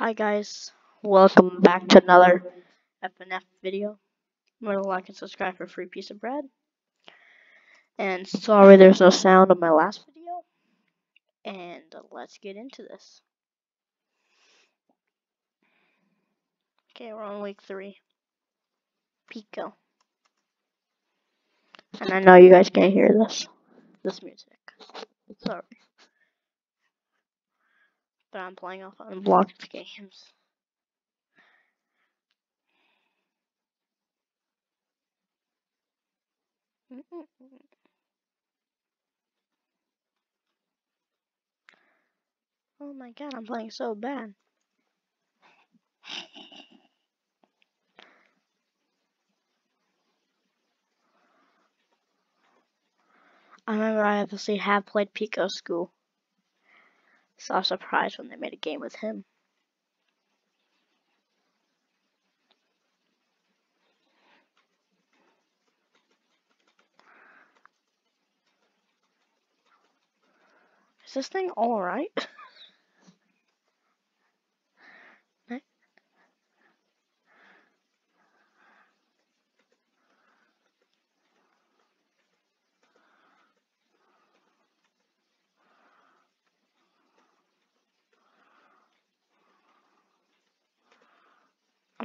Hi guys, welcome back to another FNF video. Remember to like and subscribe for a free piece of bread. And sorry there's no sound on my last video. And let's get into this. Okay, we're on week three. Pico. And I know you guys can't hear this, this music. Sorry. But I'm playing off unblocked games. Oh my god, I'm playing so bad. I remember I obviously have played Pico School. So I was surprised when they made a game with him. Is this thing alright?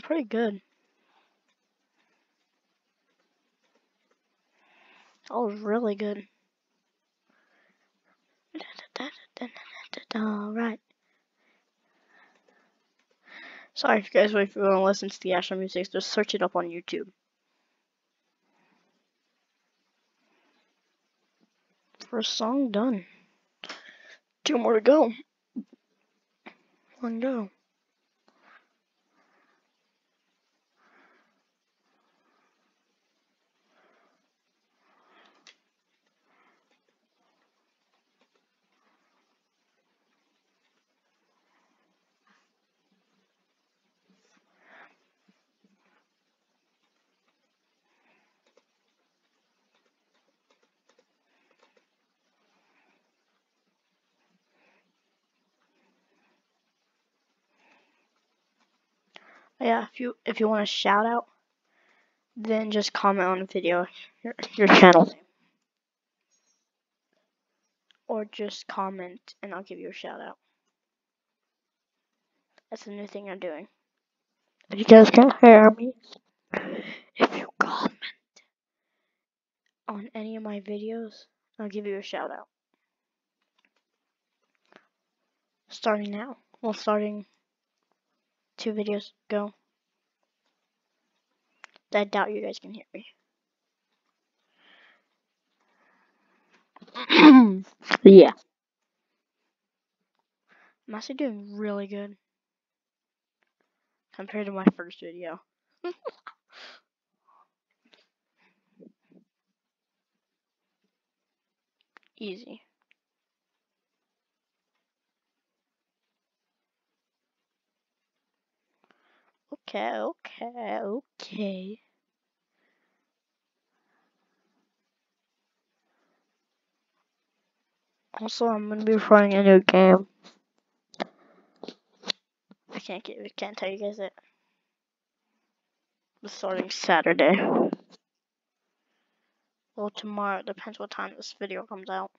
pretty good. I was really good. Alright. Sorry if you guys if you want to listen to the actual music, just search it up on YouTube. First song done. Two more to go. One go. Yeah, if you if you want a shout out, then just comment on the video your your channel name. Or just comment and I'll give you a shout out. That's a new thing I'm doing. If you guys can't hear me, if you comment on any of my videos, I'll give you a shout out. Starting now. Well, starting two videos ago. I doubt you guys can hear me. yeah. I'm actually doing really good compared to my first video. Easy. Okay, okay, okay. Also, I'm gonna be running a new game. I can't get, I can't tell you guys it. It's starting Saturday. Well, tomorrow. Depends what time this video comes out.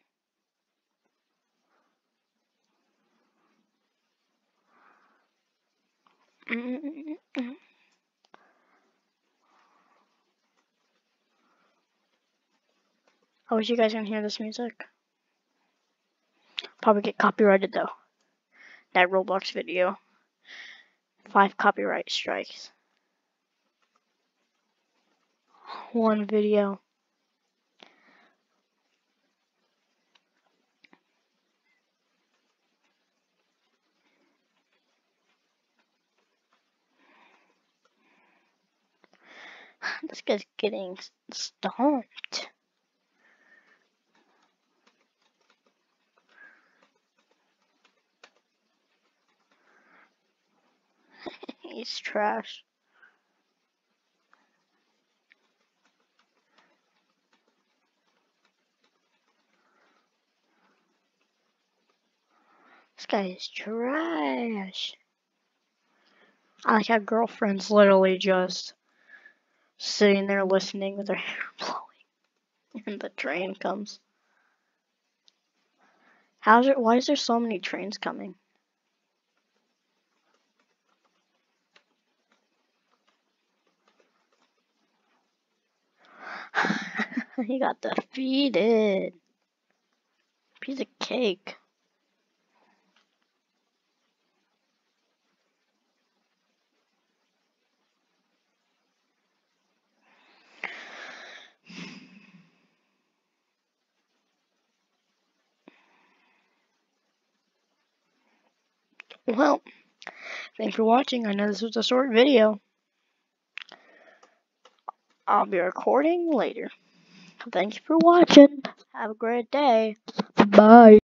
I wish you guys can hear this music. Probably get copyrighted though. That Roblox video. Five copyright strikes. One video. This guy's getting stomped. He's trash. This guy is trash. I like how girlfriend's literally just sitting there listening with her hair blowing, and the train comes. How's it? Why is there so many trains coming? he got defeated. Piece of cake. Well, thanks for watching. I know this was a short video. I'll be recording later. Thank you for watching. Have a great day. Bye.